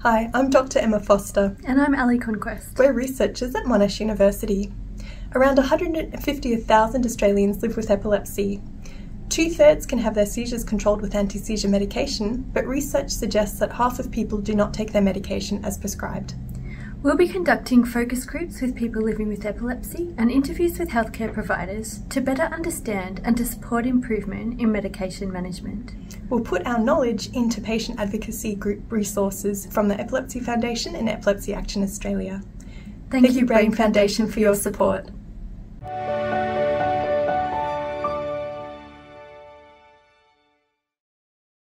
Hi, I'm Dr. Emma Foster. And I'm Ali Conquest. We're researchers at Monash University. Around 150,000 Australians live with epilepsy. Two thirds can have their seizures controlled with anti seizure medication, but research suggests that half of people do not take their medication as prescribed. We'll be conducting focus groups with people living with epilepsy and interviews with healthcare providers to better understand and to support improvement in medication management. We'll put our knowledge into patient advocacy group resources from the Epilepsy Foundation and Epilepsy Action Australia. Thank, Thank you, Brain Foundation, for your support.